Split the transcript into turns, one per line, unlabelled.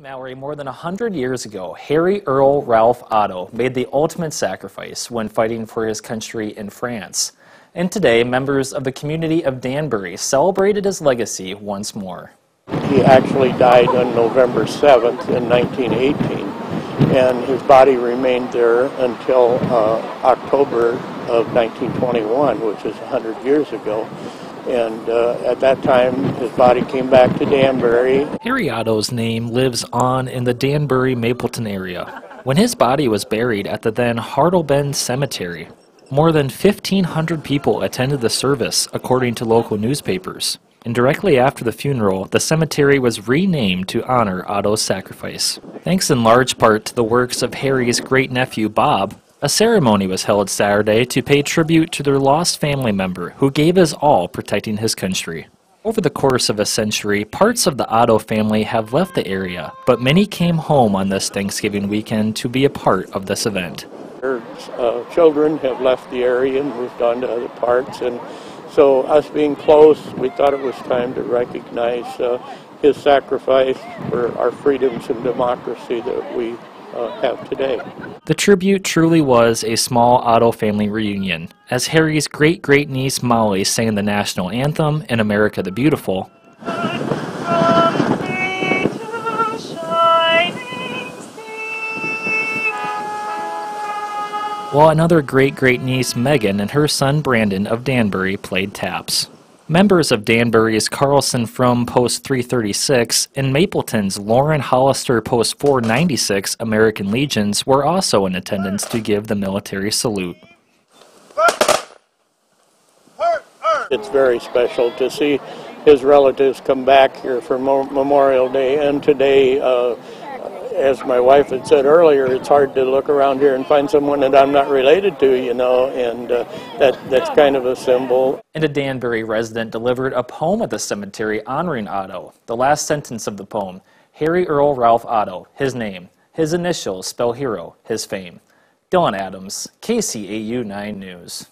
Mallory, more than 100 years ago, Harry Earl Ralph Otto made the ultimate sacrifice when fighting for his country in France. And today, members of the community of Danbury celebrated his legacy once more.
He actually died on November 7th in 1918, and his body remained there until uh, October of 1921, which is 100 years ago. And uh, at that time, his body came back to Danbury.
Harry Otto's name lives on in the Danbury Mapleton area. When his body was buried at the then Hartleben Cemetery, more than 1,500 people attended the service, according to local newspapers. And directly after the funeral, the cemetery was renamed to honor Otto's sacrifice. Thanks in large part to the works of Harry's great nephew Bob, a ceremony was held Saturday to pay tribute to their lost family member who gave his all protecting his country. Over the course of a century, parts of the Otto family have left the area, but many came home on this Thanksgiving weekend to be a part of this event.
Her uh, children have left the area and moved on to other parts, and so us being close, we thought it was time to recognize uh, his sacrifice for our freedoms and democracy that we uh, have today.
The tribute truly was a small Otto family reunion, as Harry's great great niece Molly sang the national anthem in America the Beautiful. While another great great niece Megan and her son Brandon of Danbury played taps. Members of Danbury's Carlson from Post 336 and Mapleton's Lauren Hollister Post 496 American Legions were also in attendance to give the military salute.
It's very special to see his relatives come back here for Memorial Day and today uh, as my wife had said earlier, it's hard to look around here and find someone that I'm not related to, you know, and uh, that that's kind of a symbol.
And a Danbury resident delivered a poem at the cemetery honoring Otto. The last sentence of the poem, Harry Earl Ralph Otto, his name, his initials spell hero, his fame. Dylan Adams, KCAU 9 News.